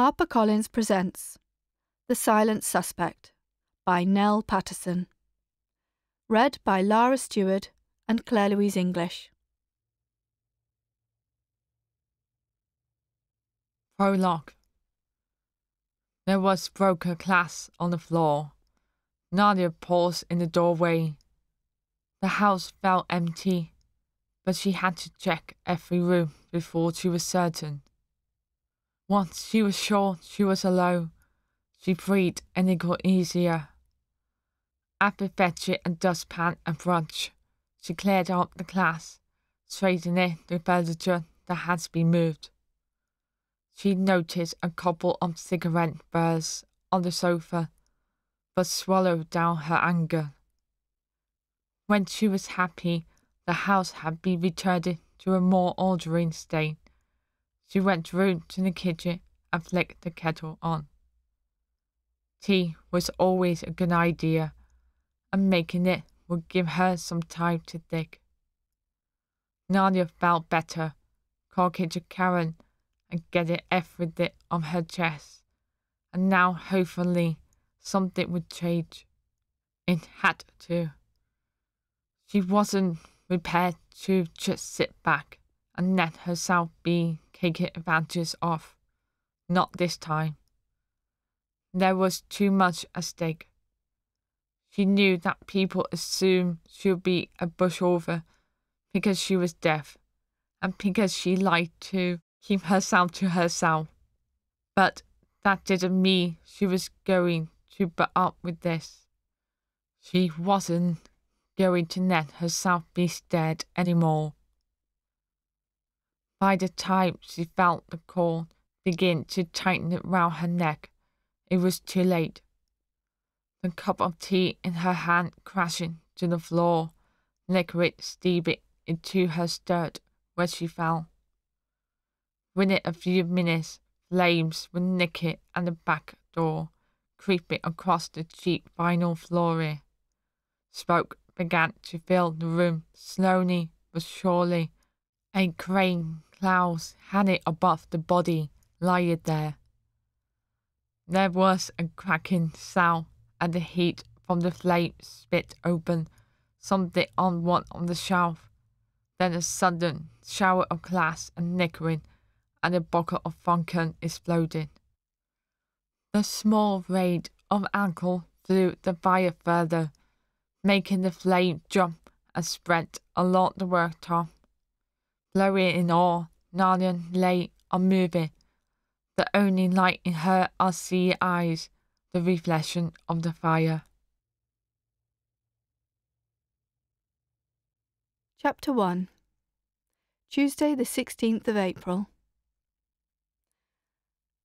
HarperCollins presents The Silent Suspect by Nell Pattison. Read by Lara Steward and Clare Louise English. Prologue There was broken glass on the floor. Nadia paused in the doorway. The house felt empty, but she had to check every room before she was certain. Once she was sure she was alone, she breathed and it got easier. After fetching a dustpan and brush, she cleared out the glass, straightening the furniture that had been moved. She noticed a couple of cigarette burrs on the sofa, but swallowed down her anger. When she was happy, the house had been returned to a more orderly state. She went round to the kitchen and flicked the kettle on. Tea was always a good idea, and making it would give her some time to think. Nadia felt better, talking to Karen and getting everything on her chest, and now hopefully something would change. It had to. She wasn't prepared to just sit back and let herself be taken advantage of. Not this time. There was too much at stake. She knew that people assumed she would be a pushover because she was deaf and because she liked to keep herself to herself. But that didn't mean she was going to put up with this. She wasn't going to let herself be stared anymore. By the time she felt the cord begin to tighten round her neck, it was too late. The cup of tea in her hand crashing to the floor, liquid steaming into her skirt where she fell. Within a few minutes, flames were licking at the back door, creeping across the cheap vinyl flooring. Smoke began to fill the room slowly but surely. A crane clouds hanging above the body lying there. There was a cracking sound and the heat from the flame spit open something on one of the shelf. Then a sudden shower of glass and nickering and a bottle of Funken exploded. The small ray of alcohol flew the fire further, making the flame jump and spread along the worktop. Blowing in awe, Nadia lay unmoving, the only light in her sea eyes, the reflection of the fire. Chapter 1 Tuesday, the 16th of April.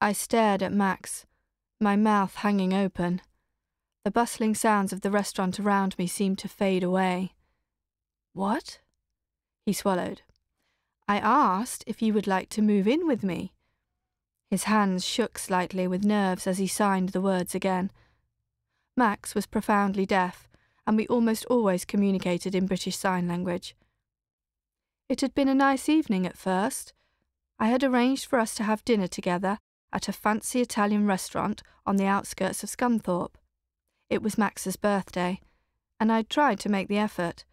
I stared at Max, my mouth hanging open. The bustling sounds of the restaurant around me seemed to fade away. What? He swallowed. I asked if you would like to move in with me. His hands shook slightly with nerves as he signed the words again. Max was profoundly deaf, and we almost always communicated in British Sign Language. It had been a nice evening at first. I had arranged for us to have dinner together at a fancy Italian restaurant on the outskirts of Scunthorpe. It was Max's birthday, and I'd tried to make the effort.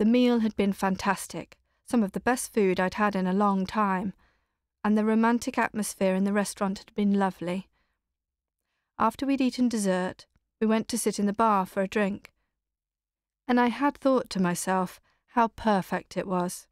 The meal had been fantastic, some of the best food I'd had in a long time, and the romantic atmosphere in the restaurant had been lovely. After we'd eaten dessert, we went to sit in the bar for a drink. And I had thought to myself how perfect it was.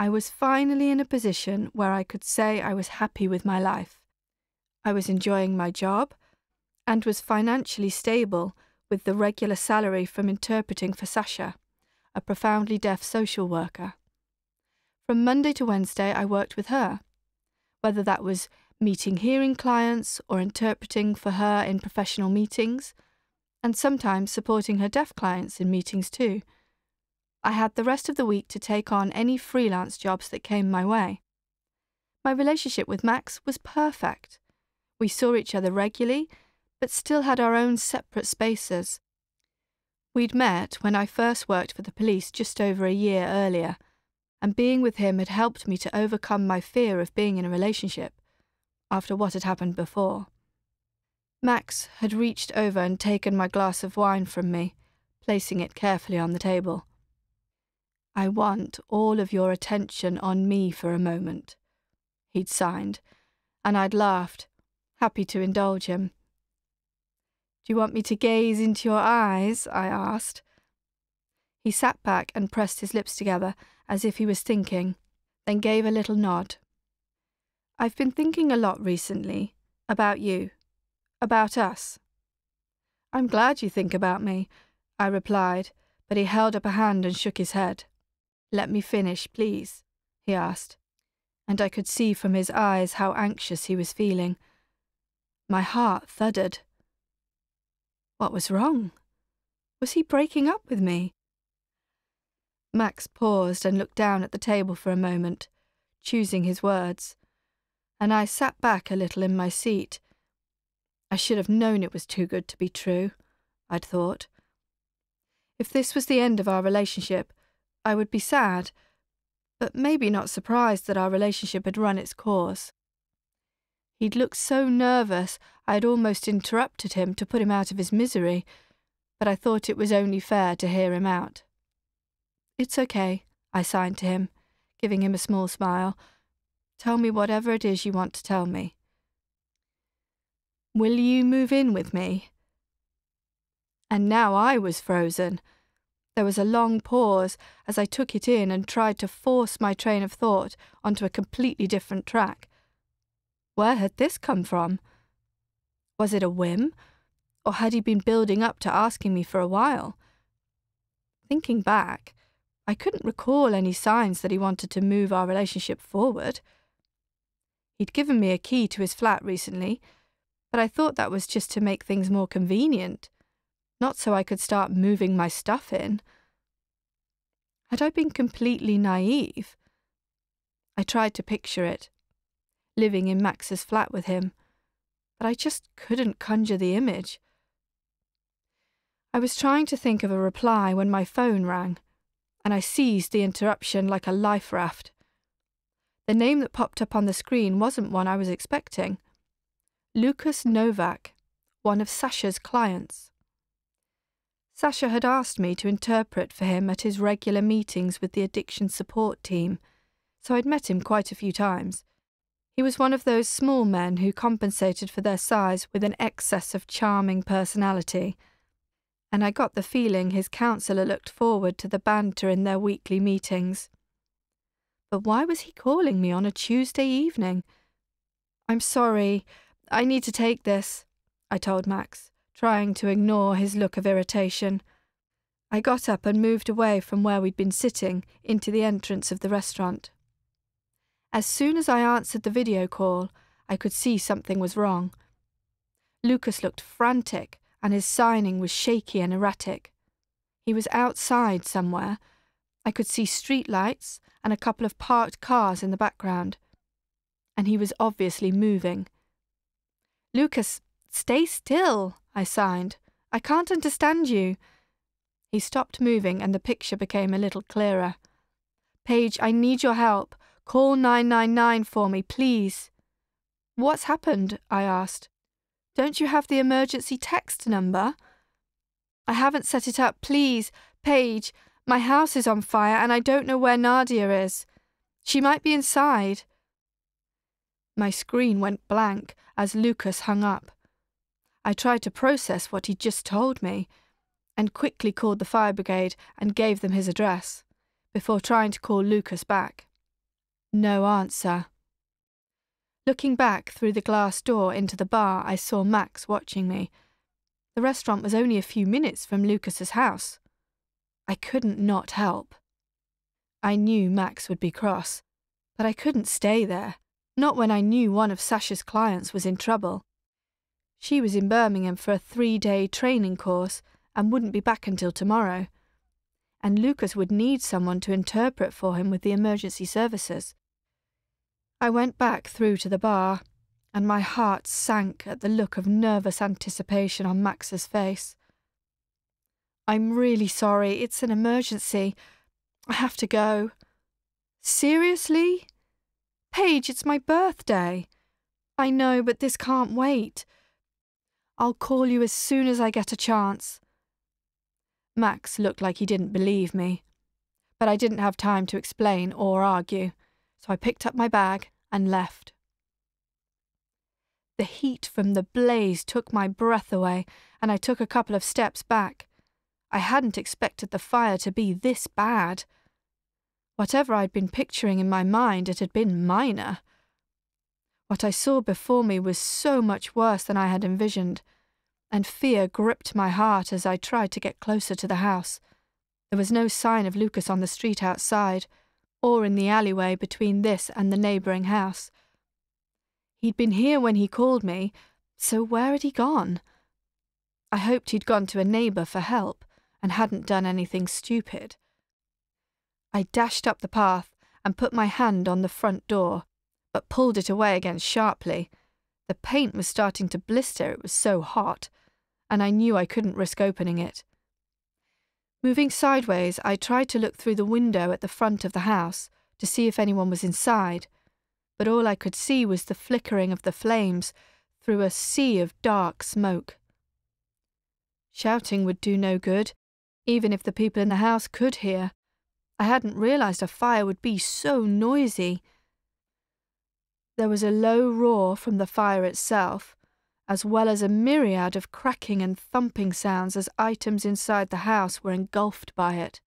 I was finally in a position where I could say I was happy with my life. I was enjoying my job and was financially stable with the regular salary from interpreting for Sasha, a profoundly deaf social worker. From Monday to Wednesday, I worked with her, whether that was meeting hearing clients or interpreting for her in professional meetings, and sometimes supporting her deaf clients in meetings too. I had the rest of the week to take on any freelance jobs that came my way. My relationship with Max was perfect. We saw each other regularly, but still had our own separate spaces. We'd met when I first worked for the police just over a year earlier and being with him had helped me to overcome my fear of being in a relationship. after what had happened before. Max had reached over and taken my glass of wine from me, placing it carefully on the table. I want all of your attention on me for a moment, he'd signed, and I'd laughed, happy to indulge him. Do you want me to gaze into your eyes? I asked. He sat back and pressed his lips together as if he was thinking, then gave a little nod. I've been thinking a lot recently about you, about us. I'm glad you think about me, I replied, but he held up a hand and shook his head. Let me finish, please, he asked, and I could see from his eyes how anxious he was feeling. My heart thudded. What was wrong? Was he breaking up with me? Max paused and looked down at the table for a moment, choosing his words, and I sat back a little in my seat. I should have known it was too good to be true, I'd thought. If this was the end of our relationship, I would be sad, but maybe not surprised that our relationship had run its course. He'd looked so nervous I had almost interrupted him to put him out of his misery, but I thought it was only fair to hear him out. It's okay, I signed to him, giving him a small smile. Tell me whatever it is you want to tell me. Will you move in with me? And now I was frozen. There was a long pause as I took it in and tried to force my train of thought onto a completely different track. Where had this come from? Was it a whim? Or had he been building up to asking me for a while? Thinking back, I couldn't recall any signs that he wanted to move our relationship forward. He'd given me a key to his flat recently, but I thought that was just to make things more convenient not so I could start moving my stuff in. Had I been completely naive? I tried to picture it, living in Max's flat with him, but I just couldn't conjure the image. I was trying to think of a reply when my phone rang, and I seized the interruption like a life raft. The name that popped up on the screen wasn't one I was expecting. Lukas Novak, one of Sasha's clients. Sasha had asked me to interpret for him at his regular meetings with the addiction support team, so I'd met him quite a few times. He was one of those small men who compensated for their size with an excess of charming personality, and I got the feeling his counselor looked forward to the banter in their weekly meetings. But why was he calling me on a Tuesday evening? I'm sorry, I need to take this, I told Max trying to ignore his look of irritation. I got up and moved away from where we'd been sitting into the entrance of the restaurant. As soon as I answered the video call, I could see something was wrong. Lukas looked frantic, and his signing was shaky and erratic. He was outside somewhere. I could see street lights and a couple of parked cars in the background. And he was obviously moving. Lukas, stay still, I signed. I can't understand you. He stopped moving and the picture became a little clearer. Paige, I need your help. Call 999 for me, please. What's happened? I asked. Don't you have the emergency text number? I haven't set it up, please. Paige, my house is on fire and I don't know where Nadia is. She might be inside. My screen went blank as Lukas hung up. I tried to process what he'd just told me, and quickly called the fire brigade and gave them his address, before trying to call Lukas back. No answer. Looking back through the glass door into the bar, I saw Max watching me. The restaurant was only a few minutes from Lukas's house. I couldn't not help. I knew Max would be cross, but I couldn't stay there, not when I knew one of Sasha's clients was in trouble. She was in Birmingham for a three day training course and wouldn't be back until tomorrow. And Lukas would need someone to interpret for him with the emergency services. I went back through to the bar, and my heart sank at the look of nervous anticipation on Max's face. I'm really sorry, it's an emergency. I have to go. Seriously? Paige, it's my birthday. I know, but this can't wait. I'll call you as soon as I get a chance. Max looked like he didn't believe me, but I didn't have time to explain or argue, so I picked up my bag and left. The heat from the blaze took my breath away, and I took a couple of steps back. I hadn't expected the fire to be this bad. Whatever I'd been picturing in my mind, it had been minor. What I saw before me was so much worse than I had envisioned, and fear gripped my heart as I tried to get closer to the house. There was no sign of Lukas on the street outside, or in the alleyway between this and the neighbouring house. He'd been here when he called me, so where had he gone? I hoped he'd gone to a neighbour for help and hadn't done anything stupid. I dashed up the path and put my hand on the front door, but pulled it away again sharply. The paint was starting to blister, it was so hot, and I knew I couldn't risk opening it. Moving sideways, I tried to look through the window at the front of the house to see if anyone was inside but all I could see was the flickering of the flames through a sea of dark smoke. Shouting would do no good, even if the people in the house could hear. I hadn't realized a fire would be so noisy. There was a low roar from the fire itself, as well as a myriad of cracking and thumping sounds as items inside the house were engulfed by it.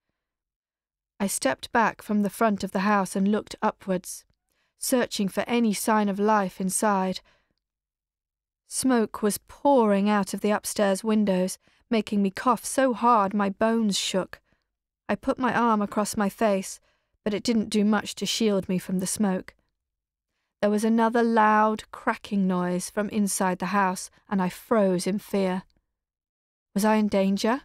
I stepped back from the front of the house and looked upwards searching for any sign of life inside. Smoke was pouring out of the upstairs windows, making me cough so hard my bones shook. I put my arm across my face, but it didn't do much to shield me from the smoke. There was another loud, cracking noise from inside the house, and I froze in fear. Was I in danger?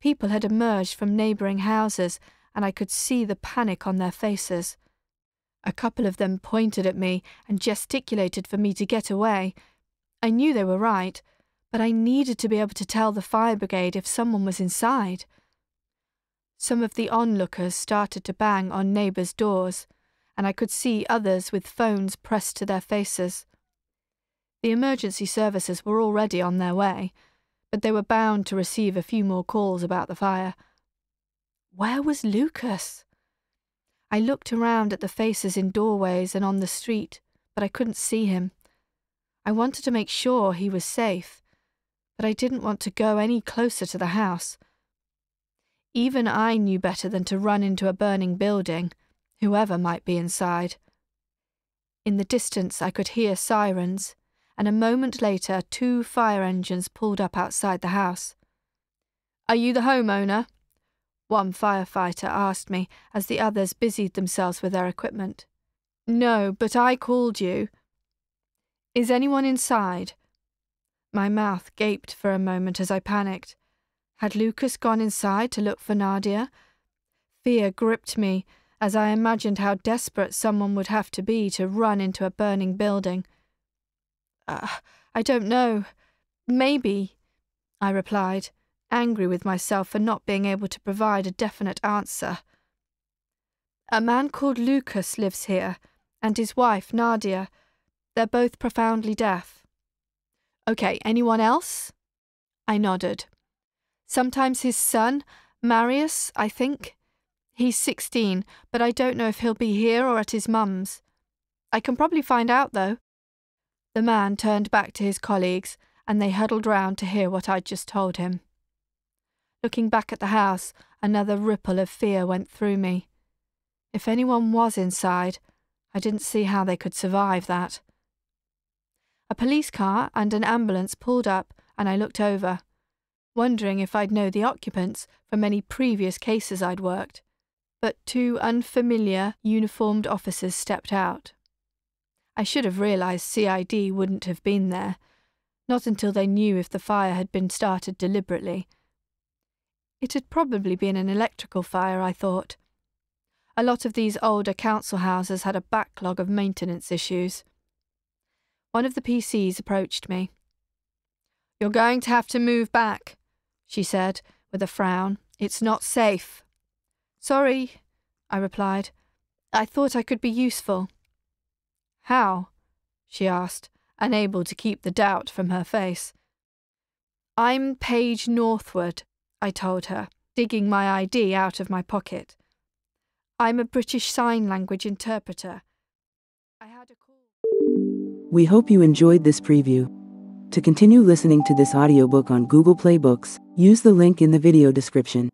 People had emerged from neighbouring houses, and I could see the panic on their faces. A couple of them pointed at me and gesticulated for me to get away. I knew they were right, but I needed to be able to tell the fire brigade if someone was inside. Some of the onlookers started to bang on neighbours' doors, and I could see others with phones pressed to their faces. The emergency services were already on their way, but they were bound to receive a few more calls about the fire. Where was Lukas? I looked around at the faces in doorways and on the street, but I couldn't see him. I wanted to make sure he was safe, but I didn't want to go any closer to the house. Even I knew better than to run into a burning building, whoever might be inside. In the distance, I could hear sirens, and a moment later, two fire engines pulled up outside the house. Are you the homeowner? One firefighter asked me as the others busied themselves with their equipment. No, but I called you. Is anyone inside? My mouth gaped for a moment as I panicked. Had Lukas gone inside to look for Nadia? Fear gripped me as I imagined how desperate someone would have to be to run into a burning building. Uh, I don't know. Maybe, I replied, angry with myself for not being able to provide a definite answer. A man called Lukas lives here, and his wife, Nadia. They're both profoundly deaf. Okay, anyone else? I nodded. Sometimes his son, Marius, I think. He's 16, but I don't know if he'll be here or at his mum's. I can probably find out, though. The man turned back to his colleagues, and they huddled round to hear what I'd just told him. Looking back at the house, another ripple of fear went through me. If anyone was inside, I didn't see how they could survive that. A police car and an ambulance pulled up, and I looked over, wondering if I'd know the occupants from any previous cases I'd worked. But two unfamiliar, uniformed officers stepped out. I should have realised CID wouldn't have been there, not until they knew if the fire had been started deliberately it had probably been an electrical fire, I thought. A lot of these older council houses had a backlog of maintenance issues. One of the PCs approached me. You're going to have to move back, she said, with a frown. It's not safe. Sorry, I replied. I thought I could be useful. How? she asked, unable to keep the doubt from her face. I'm Paige Northwood, I told her, digging my ID out of my pocket. I'm a British Sign Language interpreter. I had a call. We hope you enjoyed this preview. To continue listening to this audiobook on Google Play Books, use the link in the video description.